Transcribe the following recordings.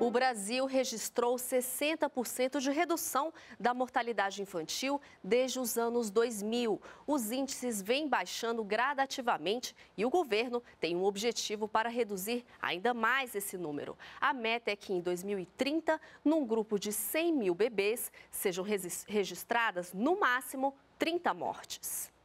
O Brasil registrou 60% de redução da mortalidade infantil desde os anos 2000. Os índices vêm baixando gradativamente e o governo tem um objetivo para reduzir ainda mais esse número. A meta é que em 2030, num grupo de 100 mil bebês, sejam registradas no máximo 30 mortes.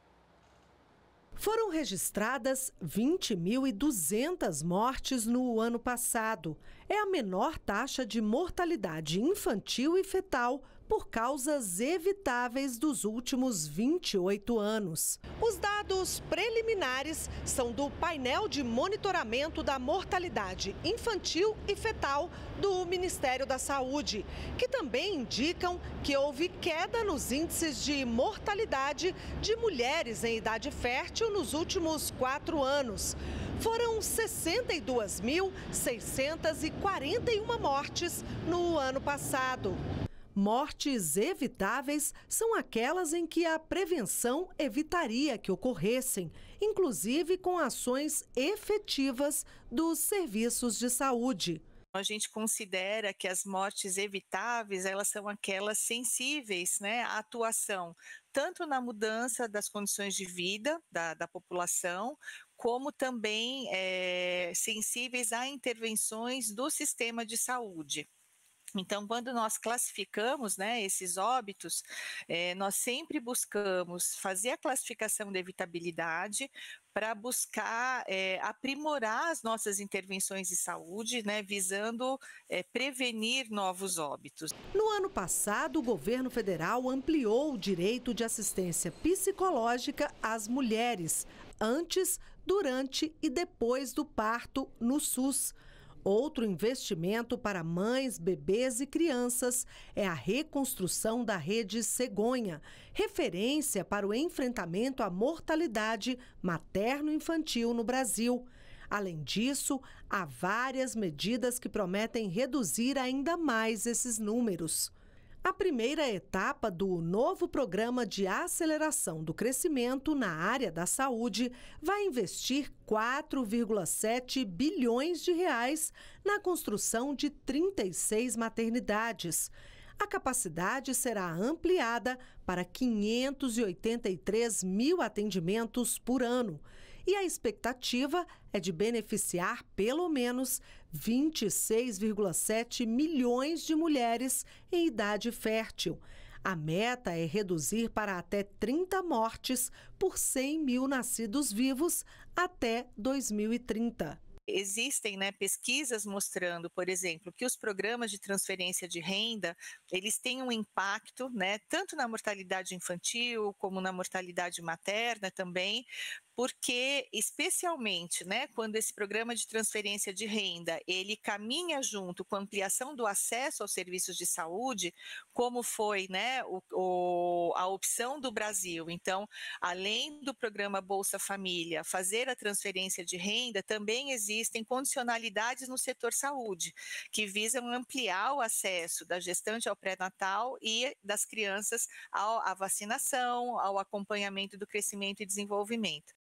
Foram registradas 20.200 mortes no ano passado. É a menor taxa de mortalidade infantil e fetal por causas evitáveis dos últimos 28 anos. Os dados preliminares são do painel de monitoramento da mortalidade infantil e fetal do Ministério da Saúde, que também indicam que houve queda nos índices de mortalidade de mulheres em idade fértil nos últimos quatro anos. Foram 62.641 mortes no ano passado. Mortes evitáveis são aquelas em que a prevenção evitaria que ocorressem, inclusive com ações efetivas dos serviços de saúde. A gente considera que as mortes evitáveis, elas são aquelas sensíveis né, à atuação, tanto na mudança das condições de vida da, da população, como também é, sensíveis a intervenções do sistema de saúde. Então, quando nós classificamos né, esses óbitos, é, nós sempre buscamos fazer a classificação de evitabilidade para buscar é, aprimorar as nossas intervenções de saúde, né, visando é, prevenir novos óbitos. No ano passado, o governo federal ampliou o direito de assistência psicológica às mulheres, antes, durante e depois do parto no SUS. Outro investimento para mães, bebês e crianças é a reconstrução da rede Cegonha, referência para o enfrentamento à mortalidade materno-infantil no Brasil. Além disso, há várias medidas que prometem reduzir ainda mais esses números. A primeira etapa do novo programa de aceleração do crescimento na área da saúde vai investir 4,7 bilhões de reais na construção de 36 maternidades. A capacidade será ampliada para 583 mil atendimentos por ano e a expectativa é de beneficiar pelo menos 26,7 milhões de mulheres em idade fértil. A meta é reduzir para até 30 mortes por 100 mil nascidos vivos até 2030 existem né, pesquisas mostrando, por exemplo, que os programas de transferência de renda eles têm um impacto, né, tanto na mortalidade infantil como na mortalidade materna também, porque especialmente, né, quando esse programa de transferência de renda ele caminha junto com a ampliação do acesso aos serviços de saúde, como foi, né, o, o, a opção do Brasil. Então, além do programa Bolsa Família fazer a transferência de renda, também existem condicionalidades no setor saúde que visam ampliar o acesso da gestante ao pré-natal e das crianças à vacinação, ao acompanhamento do crescimento e desenvolvimento.